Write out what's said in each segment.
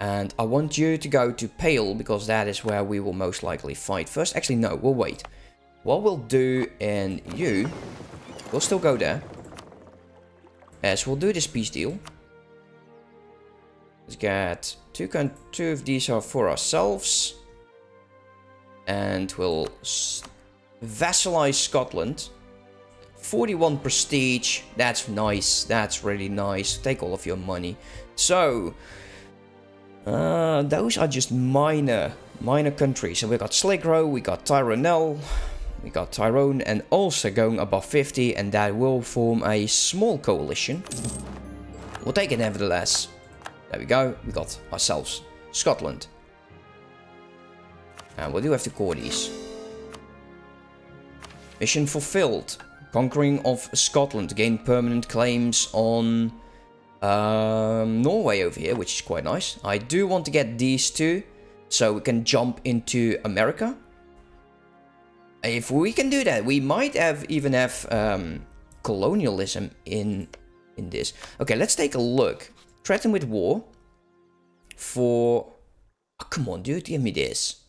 And I want you to go to Pale, because that is where we will most likely fight first. Actually, no, we'll wait. What we'll do in you, we'll still go there. As we'll do this peace deal. Let's get two, two of these are for ourselves. And we'll vassalize Scotland. 41 prestige. That's nice. That's really nice. Take all of your money. So, uh, those are just minor, minor countries. So we got Sligo, we got Tyrone, we got Tyrone, and also going above 50, and that will form a small coalition. We'll take it nevertheless. There we go. We got ourselves Scotland. And we do have to core these. Mission fulfilled. Conquering of Scotland. Gain permanent claims on um, Norway over here, which is quite nice. I do want to get these two, so we can jump into America. If we can do that, we might have even have um, colonialism in in this. Okay, let's take a look. Threaten with war for... Oh, come on, dude, give me this.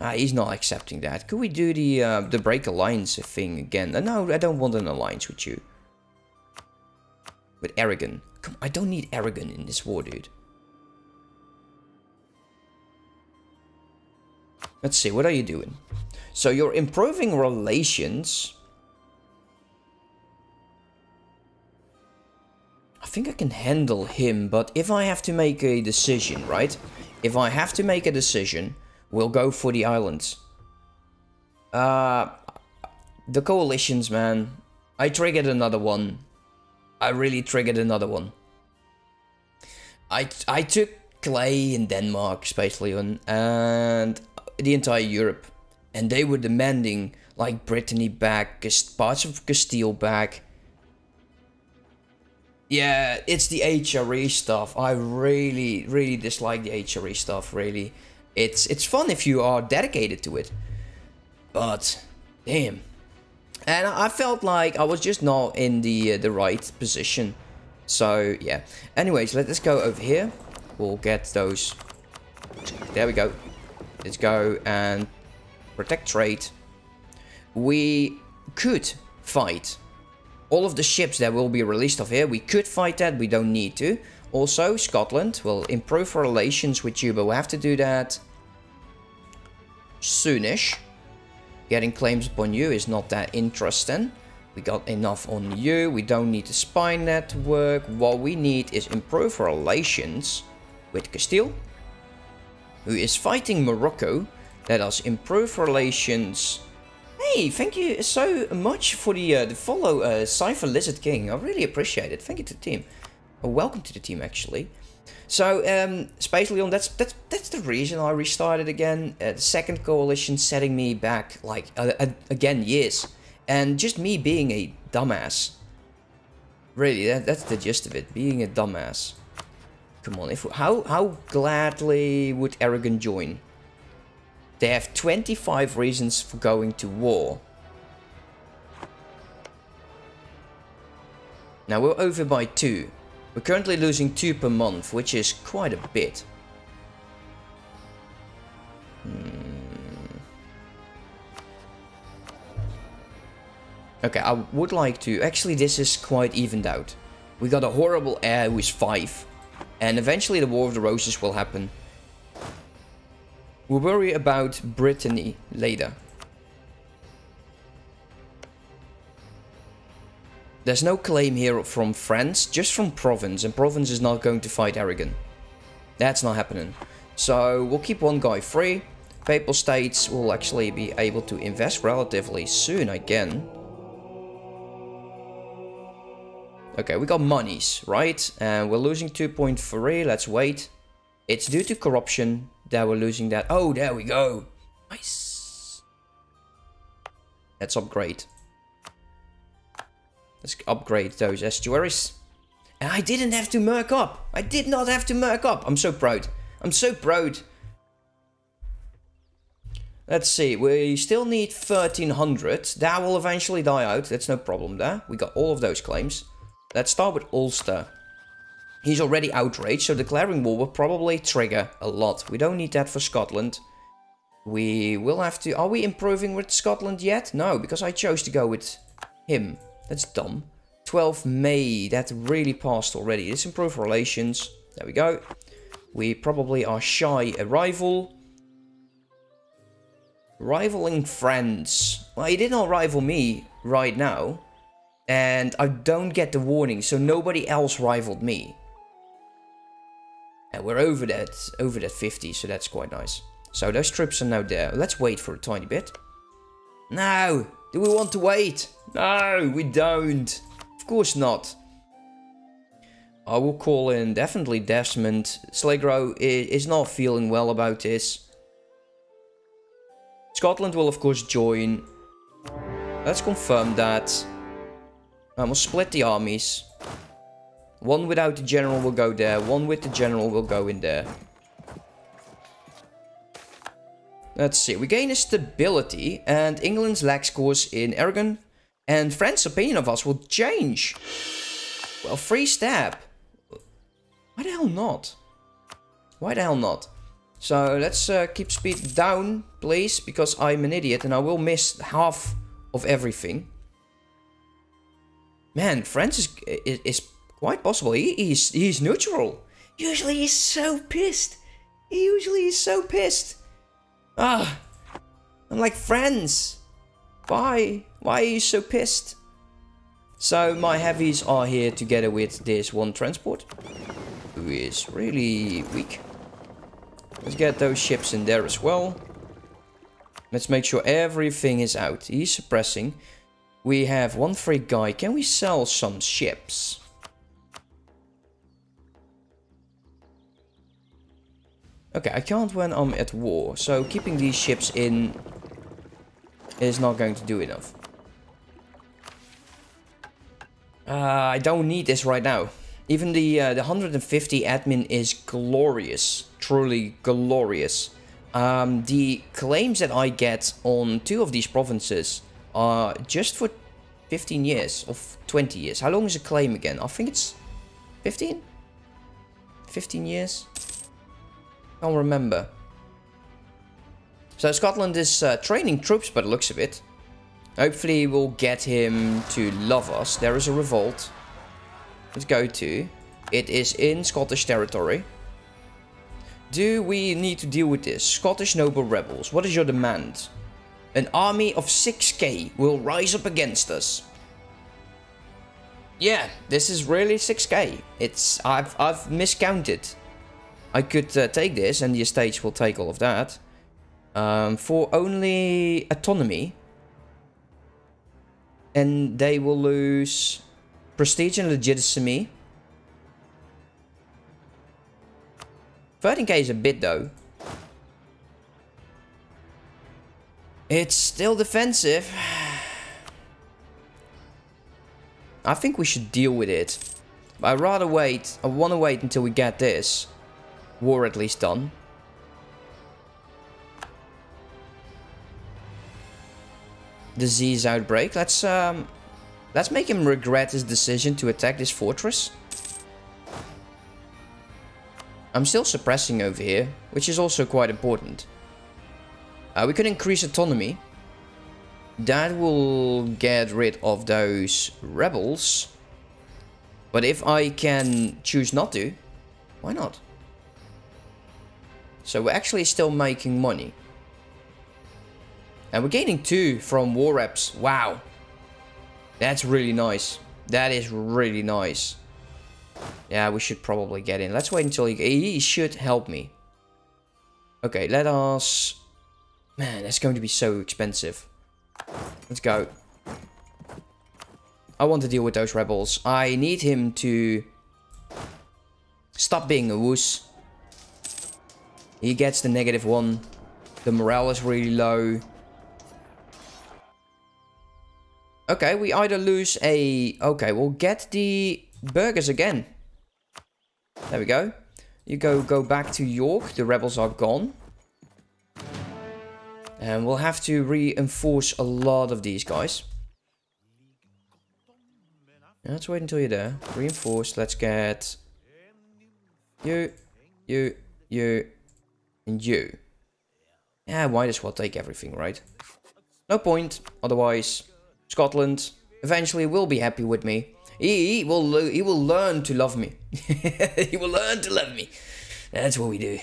Ah, he's not accepting that. Could we do the uh, the break alliance thing again? No, I don't want an alliance with you. With Aragon. Come, I don't need Aragon in this war, dude. Let's see, what are you doing? So you're improving relations. I think I can handle him, but if I have to make a decision, right? If I have to make a decision, we'll go for the islands. Uh, the coalitions, man. I triggered another one. I really triggered another one. I, I took Clay in Denmark, especially, and the entire Europe. And they were demanding, like, Brittany back, parts of Castile back. Yeah, it's the HRE stuff. I really, really dislike the HRE stuff, really. It's, it's fun if you are dedicated to it. But, damn. And I felt like I was just not in the uh, the right position. So, yeah. Anyways, let us go over here. We'll get those. There we go. Let's go and protect trade. We could fight all of the ships that will be released off here. We could fight that. We don't need to. Also, Scotland will improve relations with you, but we have to do that soonish. Getting claims upon you is not that interesting. We got enough on you. We don't need a spy network. What we need is improve relations with Castile, who is fighting Morocco. Let us improve relations. Hey, thank you so much for the, uh, the follow, uh, Cypher Lizard King. I really appreciate it. Thank you to the team. Oh, welcome to the team, actually. So, um, Space Leon, that's, that's, that's the reason I restarted again. Uh, the second coalition setting me back, like, uh, uh, again, years. And just me being a dumbass. Really, that, that's the gist of it. Being a dumbass. Come on, if how, how gladly would Aragon join? They have 25 reasons for going to war. Now we're over by 2. We're currently losing 2 per month, which is quite a bit. Hmm. Okay, I would like to... Actually, this is quite evened out. We got a horrible heir who is 5. And eventually the War of the Roses will happen. We'll worry about Brittany later. There's no claim here from France, just from Provence, and Provence is not going to fight Aragon. That's not happening. So we'll keep one guy free. Papal States will actually be able to invest relatively soon again. Okay, we got monies, right? And we're losing 2.3, let's wait. It's due to corruption that we're losing that. Oh, there we go. Nice. Let's upgrade. Let's upgrade those estuaries. And I didn't have to merc up. I did not have to merc up. I'm so proud. I'm so proud. Let's see, we still need 1300. That will eventually die out. That's no problem there. We got all of those claims. Let's start with Ulster. He's already outraged, so declaring war will probably trigger a lot. We don't need that for Scotland. We will have to... Are we improving with Scotland yet? No, because I chose to go with him. That's dumb. 12 May, that really passed already. Let's improve relations. There we go. We probably are shy a rival. Rivaling friends. Well, he did not rival me right now. And I don't get the warning, so nobody else rivaled me. And we're over that, over that 50, so that's quite nice. So those troops are now there. Let's wait for a tiny bit. No! Do we want to wait? No, we don't. Of course not. I will call in definitely Desmond. Sligo is not feeling well about this. Scotland will of course join. Let's confirm that. And we'll split the armies. One without the general will go there. One with the general will go in there. Let's see. We gain a stability. And England's lag scores in Aragon. And France's opinion of us will change. Well, free stab. Why the hell not? Why the hell not? So let's uh, keep speed down, please. Because I'm an idiot and I will miss half of everything. Man, France is, is, is Quite possible. He, he's, he's neutral. Usually he's so pissed. He usually is so pissed. Ah, I'm like friends. Why? Why are you so pissed? So my heavies are here together with this one transport. Who is really weak. Let's get those ships in there as well. Let's make sure everything is out. He's suppressing. We have one free guy. Can we sell some ships? Okay, I can't when I'm at war, so keeping these ships in is not going to do enough. Uh, I don't need this right now. Even the uh, the 150 admin is glorious, truly glorious. Um, the claims that I get on two of these provinces are just for 15 years or 20 years. How long is a claim again? I think it's 15? 15 years? Can't remember. So Scotland is uh, training troops by the looks of it. Hopefully we'll get him to love us. There is a revolt. Let's go to. It is in Scottish territory. Do we need to deal with this? Scottish noble rebels. What is your demand? An army of 6k will rise up against us. Yeah, this is really 6k. It's I've I've miscounted. I could uh, take this and the estates will take all of that. Um, for only autonomy. And they will lose prestige and legitimacy. 13k is a bit though. It's still defensive. I think we should deal with it. I'd rather wait. I want to wait until we get this war at least done. Disease outbreak. Let's um, let's make him regret his decision to attack this fortress. I'm still suppressing over here, which is also quite important. Uh, we could increase autonomy. That will get rid of those rebels. But if I can choose not to, why not? So we're actually still making money. And we're gaining two from war reps. Wow. That's really nice. That is really nice. Yeah, we should probably get in. Let's wait until he, he should help me. Okay, let us... Man, that's going to be so expensive. Let's go. I want to deal with those rebels. I need him to stop being a wuss. He gets the negative one. The morale is really low. Okay, we either lose a... Okay, we'll get the burgers again. There we go. You go go back to York. The rebels are gone. And we'll have to reinforce a lot of these guys. Let's wait until you're there. Reinforce. Let's get you, you, you, and you. Yeah, might as well take everything, right? No point, otherwise Scotland eventually will be happy with me. He, he will he will learn to love me. he will learn to love me. That's what we do.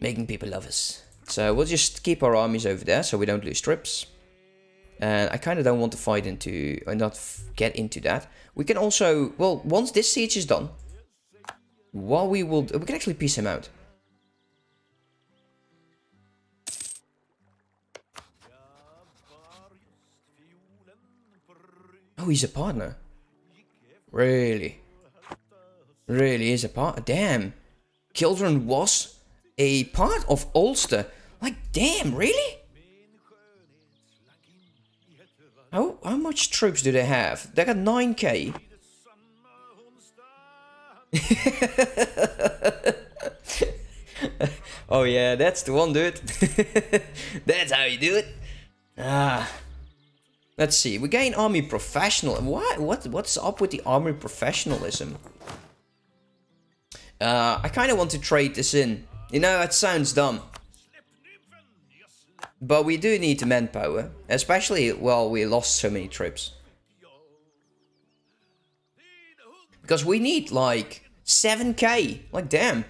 Making people love us. So we'll just keep our armies over there so we don't lose trips. And I kind of don't want to fight into, or not get into that. We can also, well, once this siege is done, what we will, we can actually piece him out. Oh, he's a partner. Really? Really is a part. Damn. Kildren was a part of Ulster. Like, damn, really? How, how much troops do they have? They got 9k. oh yeah, that's the one, dude. that's how you do it. Ah. Let's see. We gain army professional. What? What? What's up with the army professionalism? Uh, I kind of want to trade this in. You know, that sounds dumb. But we do need manpower. Especially while we lost so many troops. Because we need, like, 7k. Like, damn.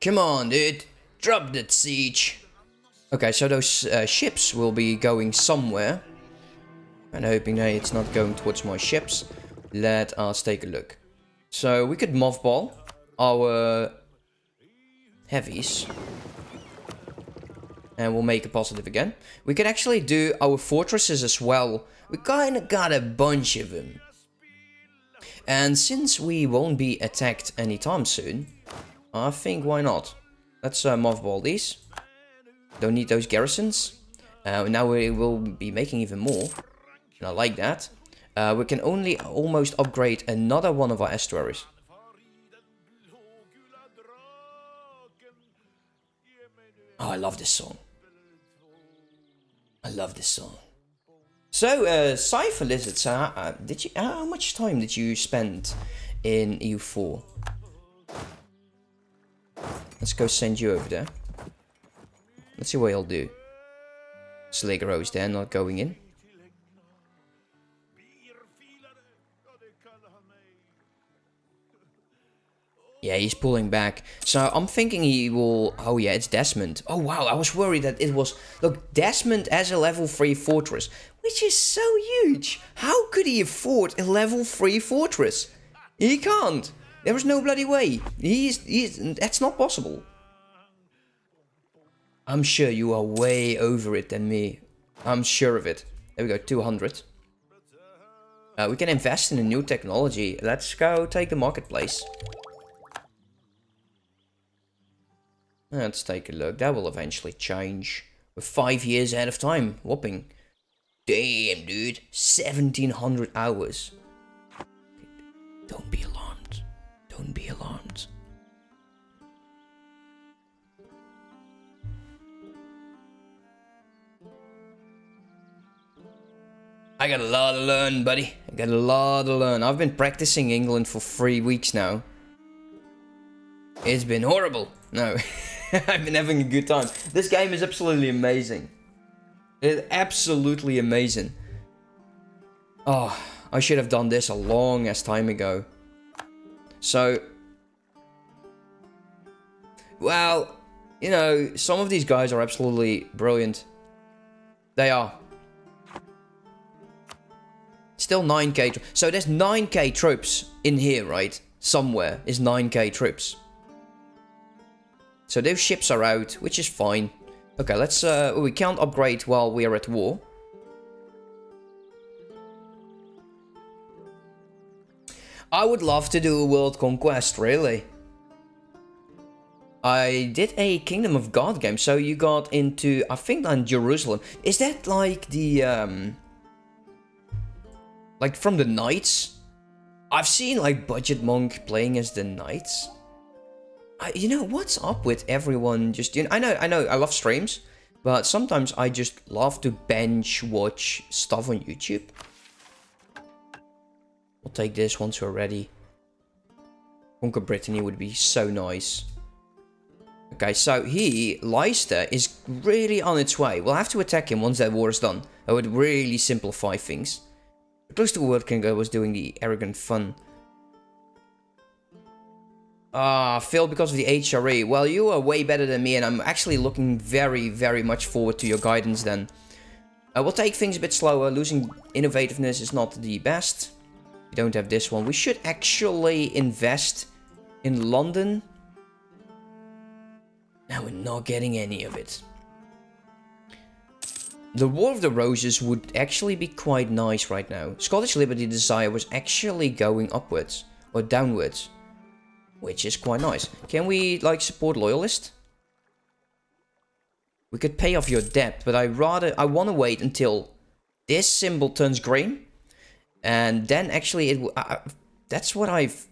Come on, dude. Drop that siege. Okay, so those uh, ships will be going somewhere. And hoping that it's not going towards my ships. Let us take a look. So we could mothball our heavies. And we'll make a positive again. We can actually do our fortresses as well. We kind of got a bunch of them. And since we won't be attacked anytime soon, I think why not? Let's uh, mothball these. Don't need those garrisons. Uh, now we will be making even more. And I like that. Uh, we can only almost upgrade another one of our estuaries. Oh, I love this song. I love this song. So, uh, Cypher Lizards, uh, uh, did you, how much time did you spend in EU4? Let's go send you over there. Let's see what he'll do. Sligoros there, not going in. Yeah, he's pulling back. So I'm thinking he will... Oh yeah, it's Desmond. Oh wow, I was worried that it was... Look, Desmond has a level 3 fortress, which is so huge. How could he afford a level 3 fortress? He can't. There is no bloody way. He's... he's that's not possible. I'm sure you are way over it than me. I'm sure of it. There we go, 200. Uh, we can invest in a new technology. Let's go take the marketplace. Let's take a look. That will eventually change. We're five years ahead of time. Whopping. Damn, dude. 1700 hours. Don't be alarmed. Don't be alarmed. I got a lot to learn, buddy. I got a lot to learn. I've been practicing England for three weeks now. It's been horrible. No, I've been having a good time. This game is absolutely amazing. It's absolutely amazing. Oh, I should have done this a long as time ago. So, well, you know, some of these guys are absolutely brilliant. They are. Still 9k. So there's 9k troops in here, right? Somewhere is 9k troops. So those ships are out, which is fine. Okay, let's... Uh, we can't upgrade while we're at war. I would love to do a world conquest, really. I did a Kingdom of God game, so you got into, I think, on Jerusalem. Is that like the, um, like from the Knights. I've seen like Budget Monk playing as the Knights. I, you know, what's up with everyone just, you know, I know, I know, I love streams, but sometimes I just love to bench watch stuff on YouTube. I'll take this once we're ready. Conquer Brittany would be so nice. Okay, so he, Leinster, is really on its way. We'll have to attack him once that war is done. That would really simplify things. Close to World King I was doing the arrogant fun. Ah, Phil, because of the HRE. Well, you are way better than me, and I'm actually looking very, very much forward to your guidance then. Uh, we'll take things a bit slower. Losing innovativeness is not the best. We don't have this one. We should actually invest in London. Now we're not getting any of it. The War of the Roses would actually be quite nice right now. Scottish Liberty Desire was actually going upwards. Or downwards. Which is quite nice. Can we, like, support Loyalist? We could pay off your debt, but I rather... I want to wait until this symbol turns green. And then actually, it uh, that's what I've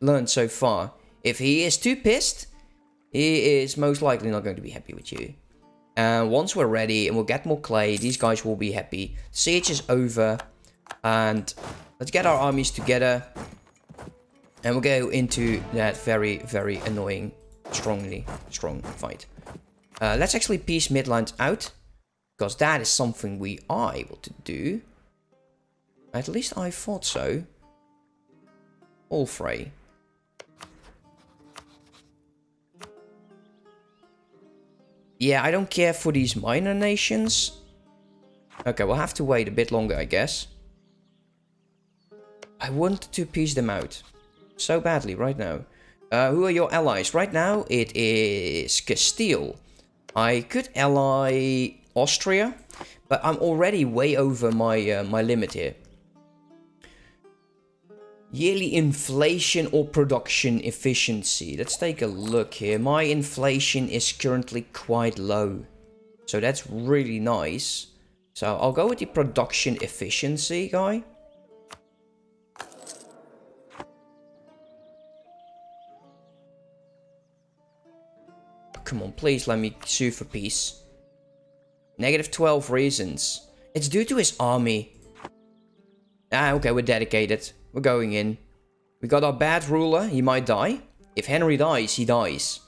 learned so far. If he is too pissed, he is most likely not going to be happy with you. And once we're ready and we'll get more clay, these guys will be happy. Siege is over. And let's get our armies together. And we'll go into that very, very annoying, strongly strong fight. Uh, let's actually piece Midlands out. Because that is something we are able to do. At least I thought so. Allfrey. Yeah, I don't care for these minor nations. Okay, we'll have to wait a bit longer, I guess. I want to piece them out. So badly right now. Uh, who are your allies? Right now, it is Castile. I could ally Austria, but I'm already way over my, uh, my limit here. Yearly inflation or production efficiency. Let's take a look here. My inflation is currently quite low. So that's really nice. So I'll go with the production efficiency guy. Come on, please let me sue for peace. Negative 12 reasons. It's due to his army. Ah, okay, we're dedicated. We're going in. We got our bad ruler. He might die. If Henry dies, he dies.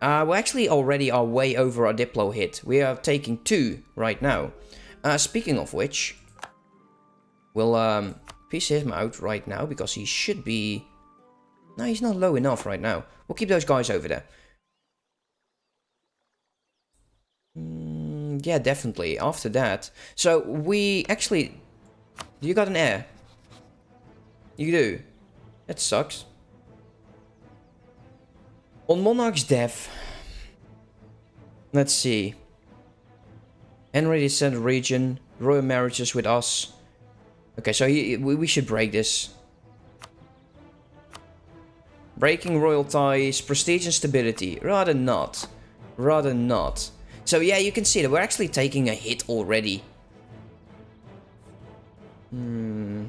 Uh, we actually already are way over our Diplo hit. We are taking two right now. Uh, speaking of which, we'll um, piece him out right now because he should be... No, he's not low enough right now. We'll keep those guys over there. Yeah, definitely. After that. So, we actually... You got an heir? You do? That sucks. On Monarch's death... Let's see. Henry descended region. Royal marriages with us. Okay, so he, we, we should break this. Breaking royal ties, prestige and stability. Rather not. Rather not. So yeah, you can see that we're actually taking a hit already. Hmm.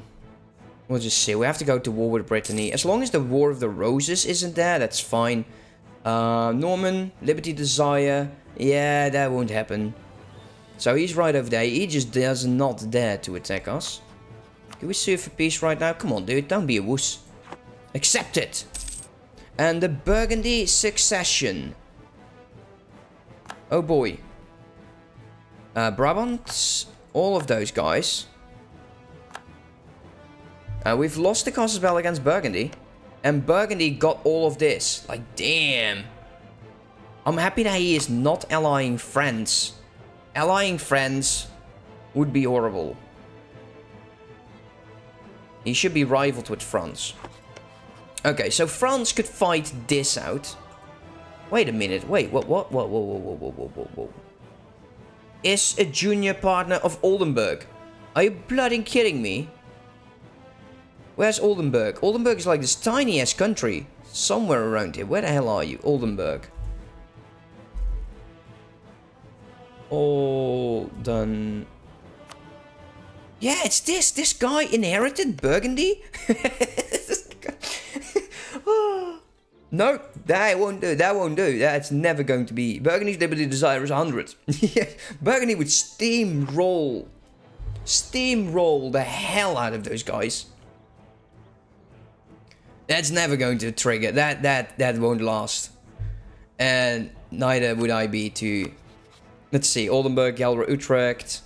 We'll just see. We have to go to war with Brittany. As long as the War of the Roses isn't there, that's fine. Uh, Norman, Liberty Desire. Yeah, that won't happen. So he's right over there. He just does not dare to attack us. Can we sue for peace right now? Come on, dude. Don't be a wuss. Accept it. And the Burgundy Succession. Oh boy. Uh, Brabant, all of those guys. Uh, we've lost the Castles battle against Burgundy. And Burgundy got all of this. Like, damn. I'm happy that he is not allying France. Allying France would be horrible. He should be rivaled with France. Okay, so France could fight this out. Wait a minute. Wait, what, what, what, whoa, whoa, whoa, whoa, whoa, whoa, whoa. Is a junior partner of Oldenburg. Are you bloody kidding me? Where's Oldenburg? Oldenburg is like this tiny ass country. Somewhere around here. Where the hell are you? Oldenburg. Olden. Yeah, it's this. This guy inherited Burgundy. Oh. No, that won't do. That won't do. That's never going to be. Burgundy's Liberty Desire is 100. Burgundy would steamroll. steamroll the hell out of those guys. That's never going to trigger. That that that won't last. And neither would I be to let's see, Oldenburg, Gelre, Utrecht.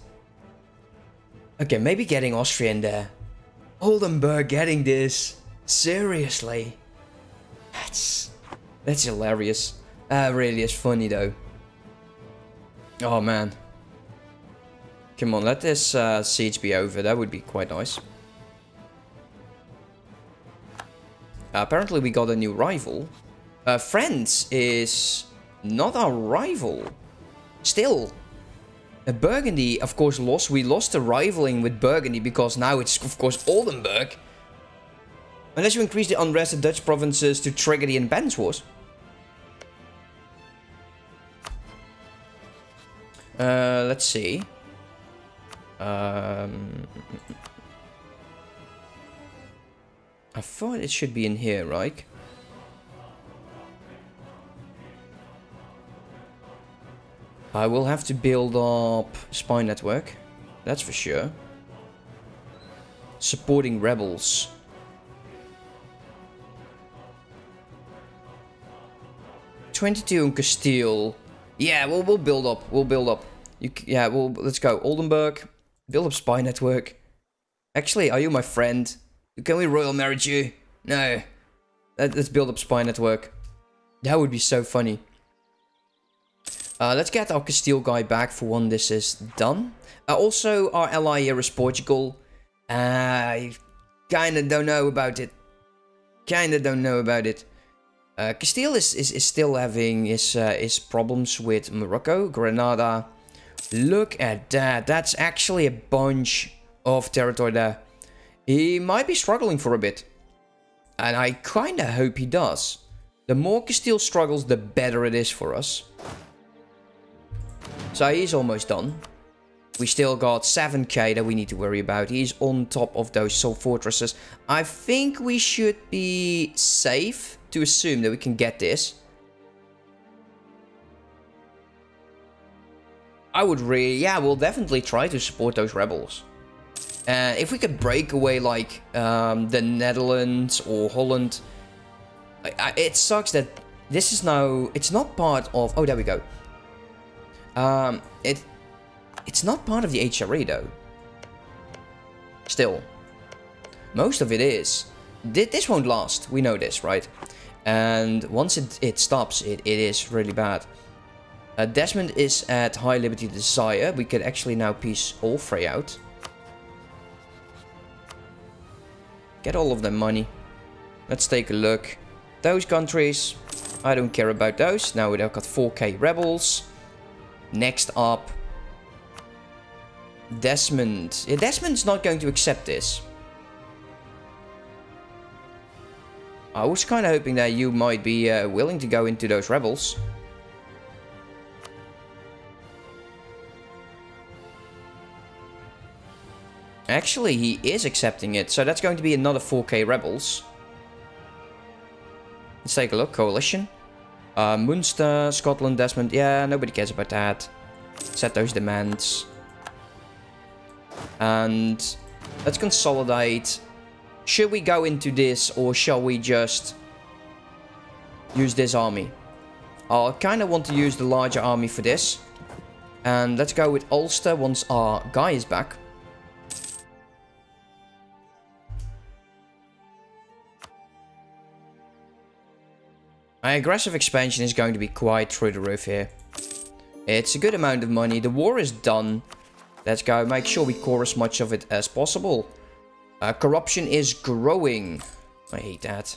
Okay, maybe getting Austria in there. Oldenburg getting this. Seriously. That's that's hilarious. That really is funny though. Oh man. Come on, let this uh, siege be over. That would be quite nice. Uh, apparently we got a new rival. Uh, France is not our rival. Still. Uh, Burgundy, of course, lost. We lost the rivaling with Burgundy because now it's, of course, Oldenburg. Unless you increase the unrest of Dutch provinces to trigger the independence wars. Uh, let's see. Um, I thought it should be in here, right? I will have to build up spy network. That's for sure. Supporting rebels. Twenty-two in Castile. Yeah, we'll we'll build up. We'll build up. You yeah. Well, let's go. Oldenburg. Build up spy network. Actually, are you my friend? Can we royal marriage you? No. Let's build up spy network. That would be so funny. Uh, let's get our Castile guy back for when this is done. Uh, also, our ally here is Portugal. Uh, I kinda don't know about it. Kinda don't know about it. Uh, Castile is, is, is still having his, uh, his problems with Morocco, Granada. Look at that. That's actually a bunch of territory there. He might be struggling for a bit. And I kinda hope he does. The more Castile struggles, the better it is for us. So he's almost done. We still got 7k that we need to worry about. He's on top of those soul fortresses. I think we should be safe to assume that we can get this. I would really, yeah, we'll definitely try to support those rebels. Uh, if we could break away like um, the Netherlands or Holland, I, I, it sucks that this is now, it's not part of, oh, there we go. Um, it, it's not part of the HRE though. Still. Most of it is. This won't last, we know this, right? And once it, it stops, it, it is really bad. Uh, Desmond is at High Liberty Desire. We could actually now piece Allfrey out. Get all of their money. Let's take a look. Those countries, I don't care about those. Now we've got 4k rebels. Next up, Desmond. Yeah, Desmond's not going to accept this. I was kind of hoping that you might be uh, willing to go into those rebels. Actually, he is accepting it, so that's going to be another 4k rebels. Let's take a look. Coalition. Uh, Munster, Scotland, Desmond. Yeah, nobody cares about that. Set those demands. And let's consolidate. Should we go into this or shall we just use this army? I kind of want to use the larger army for this. And let's go with Ulster once our guy is back. My aggressive expansion is going to be quite through the roof here. It's a good amount of money. The war is done. Let's go. Make sure we core as much of it as possible. Uh, corruption is growing. I hate that.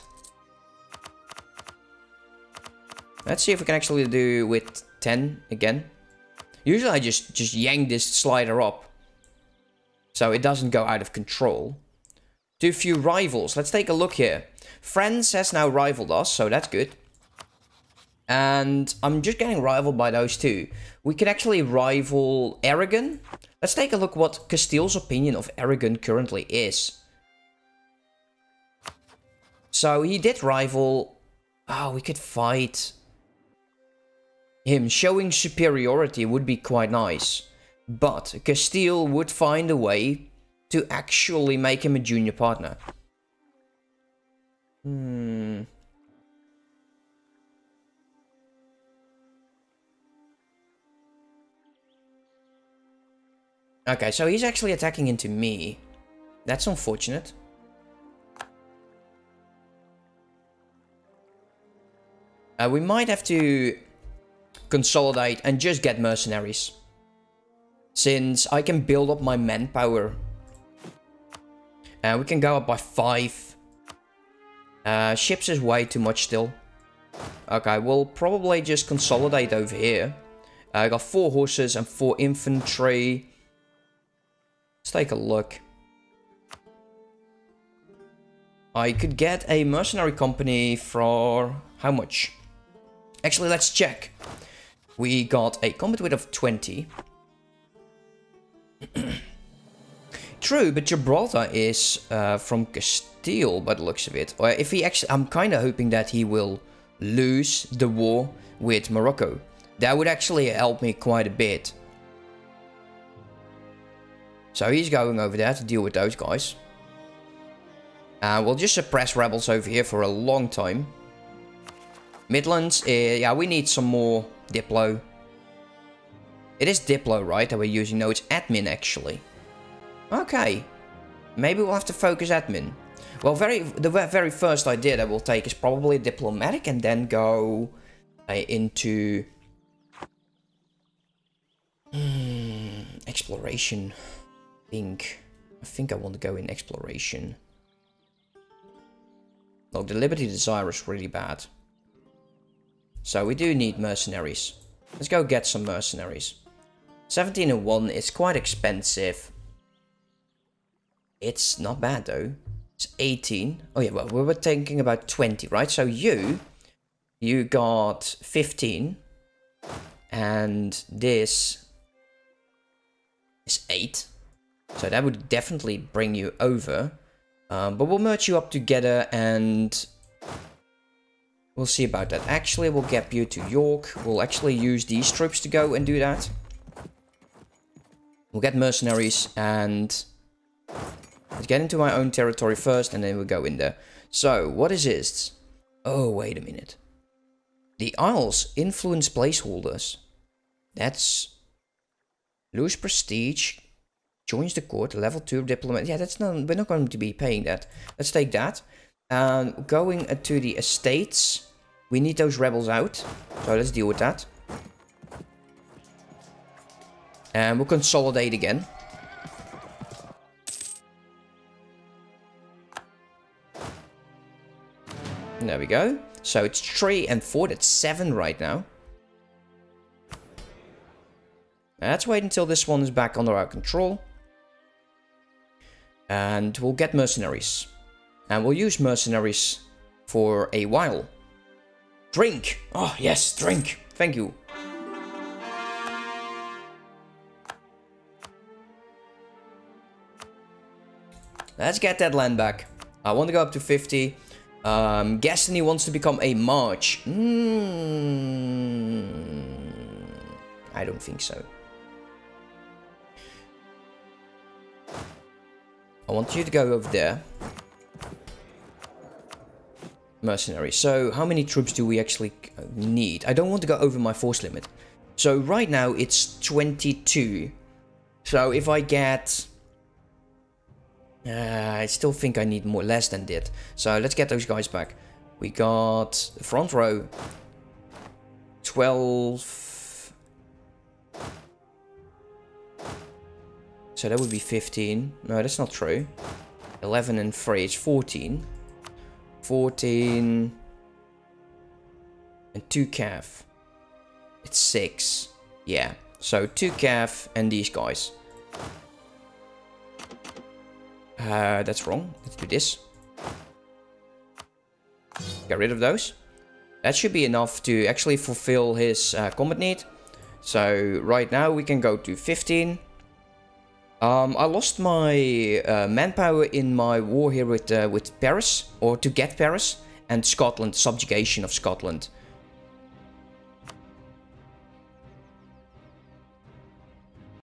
Let's see if we can actually do with 10 again. Usually I just, just yank this slider up. So it doesn't go out of control. Too few rivals. Let's take a look here. France has now rivaled us, so that's good. And I'm just getting rivaled by those two. We can actually rival Aragon. Let's take a look what Castile's opinion of Aragon currently is. So he did rival... Oh, we could fight him. Showing superiority would be quite nice. But Castile would find a way to actually make him a junior partner. Hmm. Okay, so he's actually attacking into me. That's unfortunate. Uh, we might have to consolidate and just get mercenaries. Since I can build up my manpower. Uh, we can go up by five. Uh, ships is way too much still. Okay, we'll probably just consolidate over here. Uh, I got four horses and four infantry. Let's take a look. I could get a mercenary company for how much? Actually, let's check. We got a combat width of 20. True, but Gibraltar is uh, from Castile by the looks of it. Or if he actually, I'm kind of hoping that he will lose the war with Morocco. That would actually help me quite a bit. So he's going over there to deal with those guys. Uh, we'll just suppress rebels over here for a long time. Midlands, uh, yeah, we need some more Diplo. It is Diplo, right, that we're using? No, it's admin, actually. Okay. Maybe we'll have to focus admin. Well, very the very first idea that we'll take is probably diplomatic and then go uh, into... Hmm, exploration. I think. I think I want to go in exploration. Look, the Liberty Desire is really bad. So we do need mercenaries. Let's go get some mercenaries. 17 and 1 is quite expensive. It's not bad though. It's 18. Oh yeah, well, we were thinking about 20, right? So you, you got 15. And this is 8. So that would definitely bring you over. Um, but we'll merge you up together and we'll see about that. Actually, we'll get you to York. We'll actually use these troops to go and do that. We'll get mercenaries and let's get into my own territory first and then we'll go in there. So, what is this? Oh, wait a minute. The Isles influence placeholders. That's... Lose prestige, joins the court, level 2 diplomat. Yeah, that's not, we're not going to be paying that. Let's take that. Um, going to the estates, we need those rebels out. So let's deal with that. And we'll consolidate again. There we go. So it's 3 and 4, that's 7 right now. Let's wait until this one is back under our control. And we'll get mercenaries. And we'll use mercenaries for a while. Drink! Oh, yes, drink. Thank you. Let's get that land back. I want to go up to 50. Um, Gascony wants to become a march. Mm, I don't think so. I want you to go over there. Mercenary. So how many troops do we actually need? I don't want to go over my force limit. So right now it's 22. So if I get... Uh, I still think I need more less than that. So let's get those guys back. We got the front row. 12... So that would be 15. No, that's not true. 11 and 3 is 14. 14. And 2 calf. It's 6. Yeah. So 2 calf and these guys. Uh, that's wrong. Let's do this. Get rid of those. That should be enough to actually fulfill his uh, combat need. So right now we can go to 15. Um, I lost my uh, manpower in my war here with uh, with Paris, or to get Paris, and Scotland, subjugation of Scotland.